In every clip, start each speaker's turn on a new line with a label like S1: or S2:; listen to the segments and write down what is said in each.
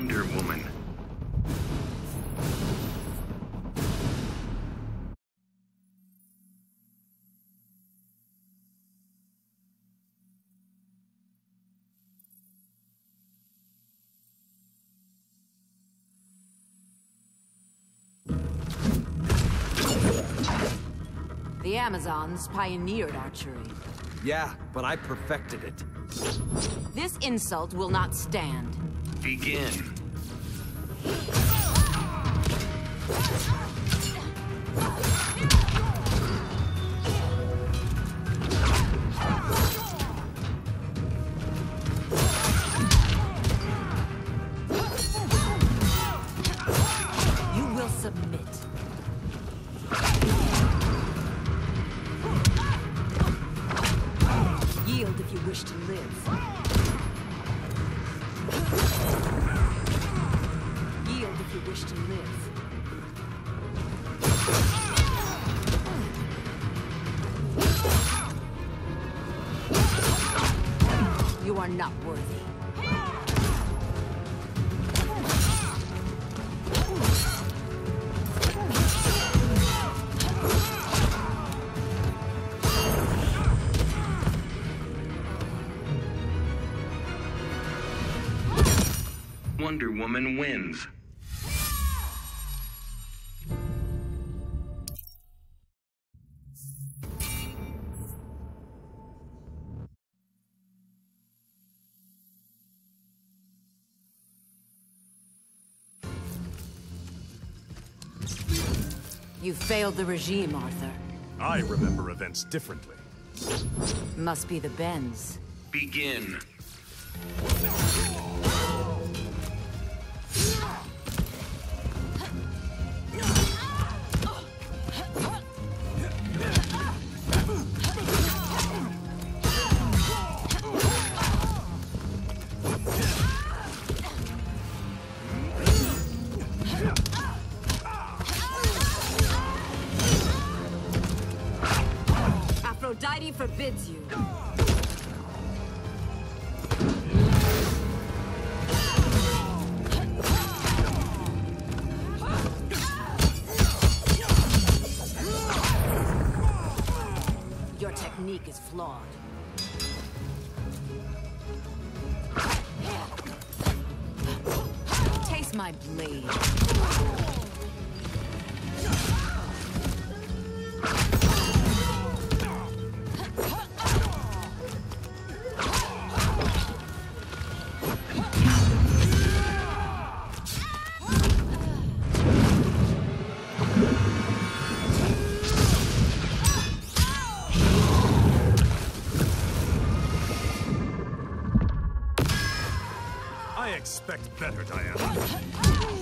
S1: Wonder Woman.
S2: The Amazons pioneered archery.
S3: Yeah, but I perfected it.
S2: This insult will not stand.
S1: Begin.
S2: You will submit. Yield if you wish to live. Not worthy.
S1: Wonder Woman wins.
S2: You failed the regime, Arthur.
S4: I remember events differently.
S2: Must be the bends.
S1: Begin.
S2: Forbids you. Your technique is flawed. Taste my blade.
S4: Expect better, Diana.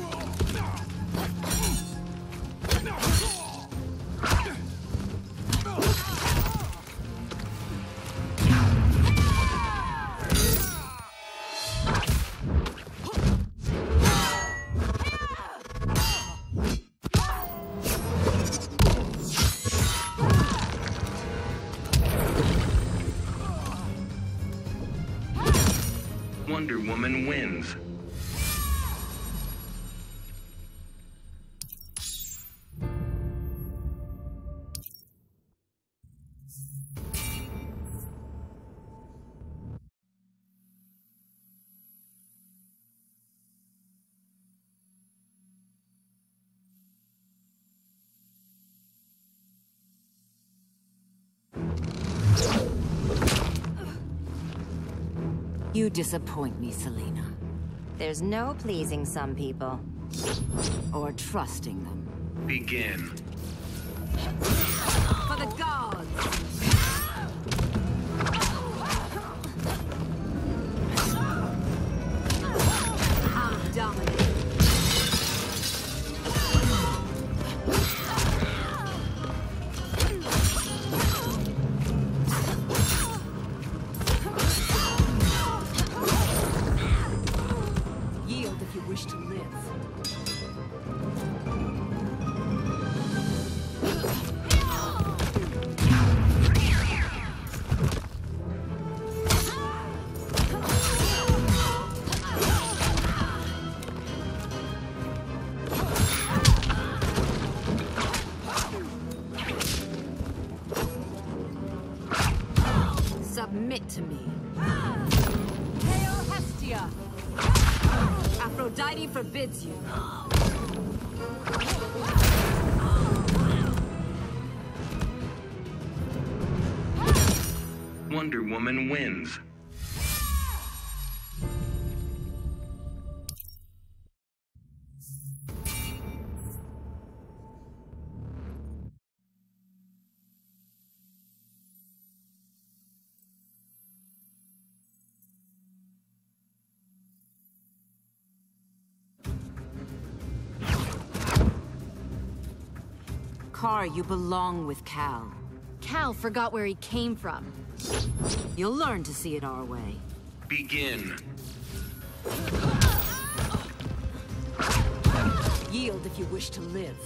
S1: Wonder Woman wins.
S2: Disappoint me, Selina.
S5: There's no pleasing some people.
S2: Or trusting them.
S1: Begin.
S2: For the gods! You.
S1: Wonder Woman wins.
S2: Kar, you belong with Kal.
S6: Kal forgot where he came from.
S2: You'll learn to see it our way.
S1: Begin.
S2: Yield if you wish to live.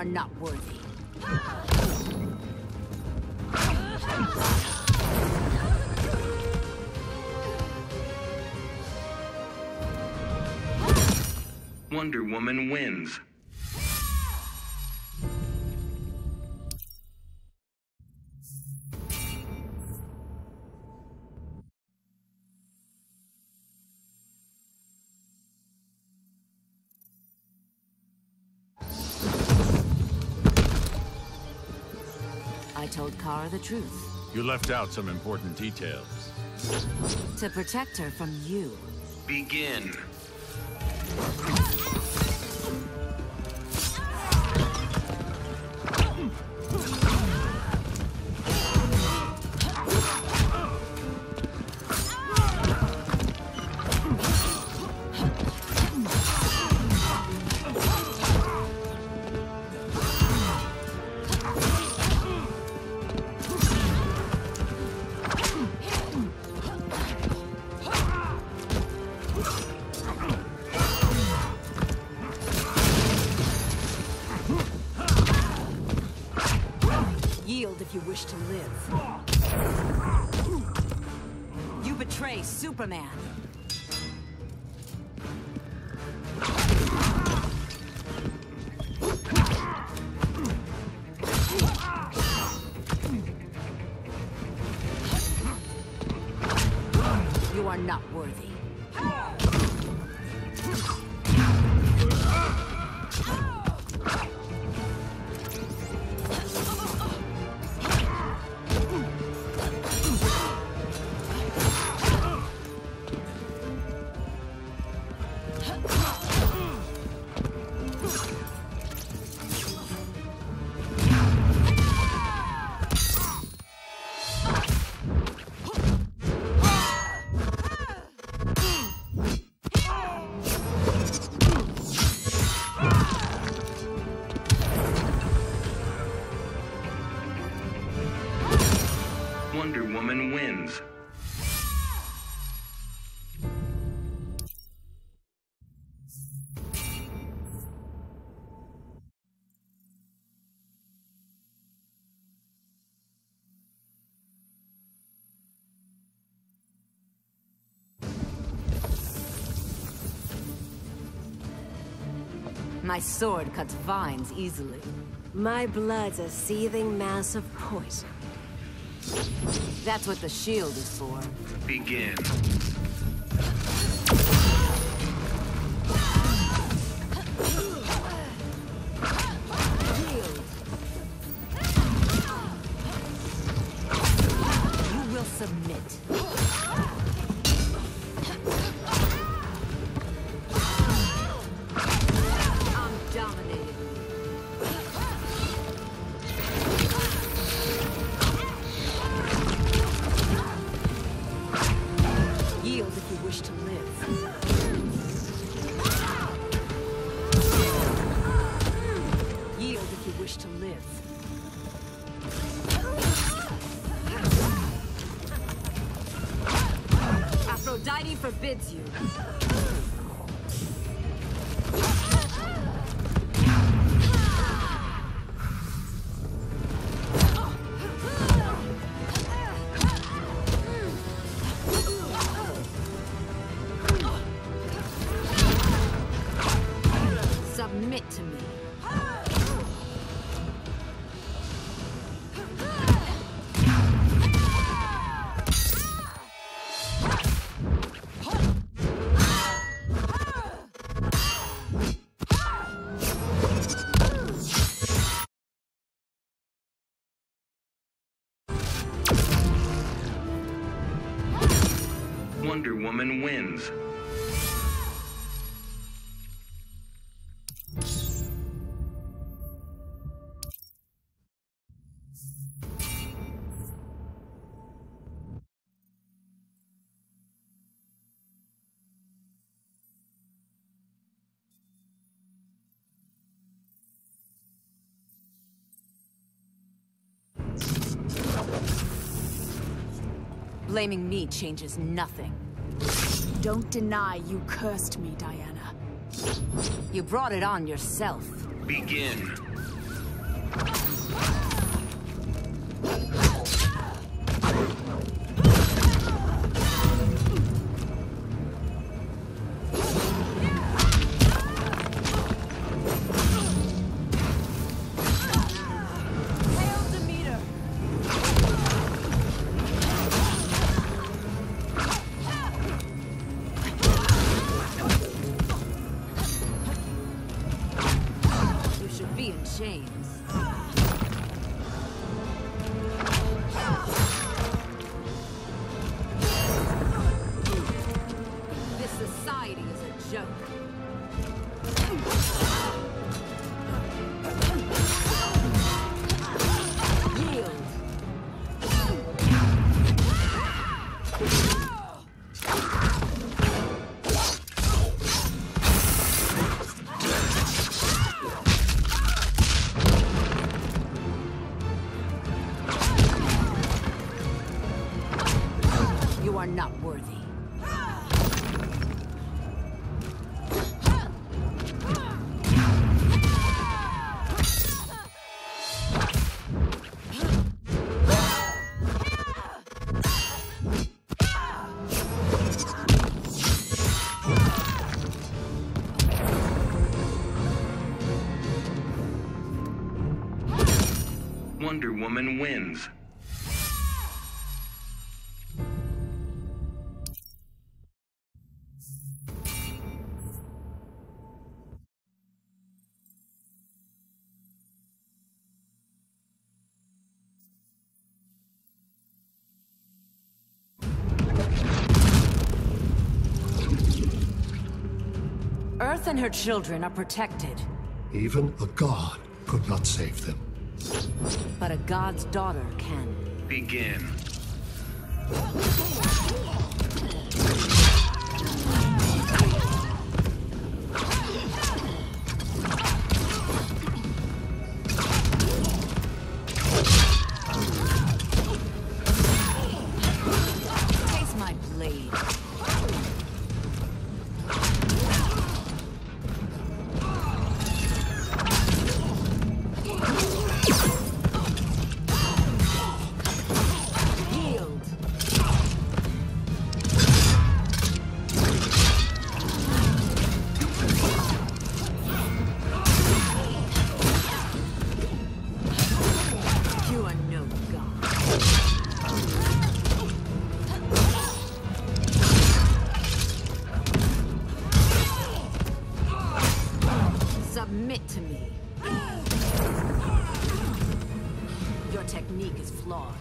S2: Are not worthy.
S1: Wonder Woman wins.
S2: Told Kara the truth.
S4: You left out some important details.
S2: To protect her from you.
S1: Begin.
S2: Betray Superman. You are not worthy.
S1: Wins.
S2: My sword cuts vines easily.
S7: My blood's a seething mass of poison.
S2: That's what the shield is for.
S1: Begin.
S2: Yield. You will submit. Aphrodite forbids you.
S1: Woman wins.
S2: Blaming me changes nothing.
S6: Don't deny you cursed me, Diana.
S2: You brought it on yourself.
S1: Begin. Wonder Woman wins.
S2: Earth and her children are protected,
S8: Even a god could not save them.
S2: But a god's daughter can.
S1: Begin.
S2: Technique is flawed.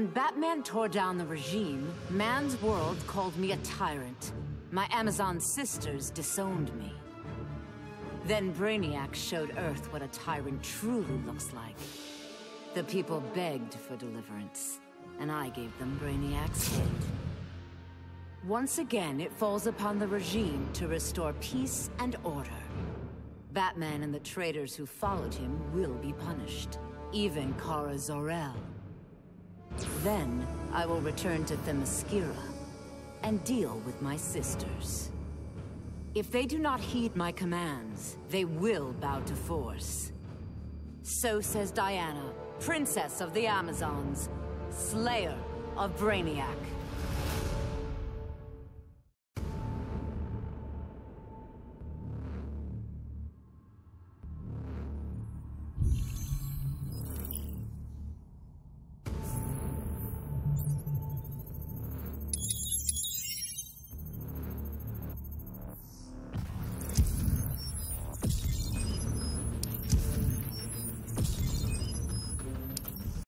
S2: When Batman tore down the regime, man's world called me a tyrant. My Amazon sisters disowned me. Then Brainiac showed Earth what a tyrant truly looks like. The people begged for deliverance, and I gave them Brainiac's head. Once again, it falls upon the regime to restore peace and order. Batman and the traitors who followed him will be punished, even Kara Zor-El. Then, I will return to Themyscira and deal with my sisters. If they do not heed my commands, they will bow to force. So says Diana, Princess of the Amazons, Slayer of Brainiac.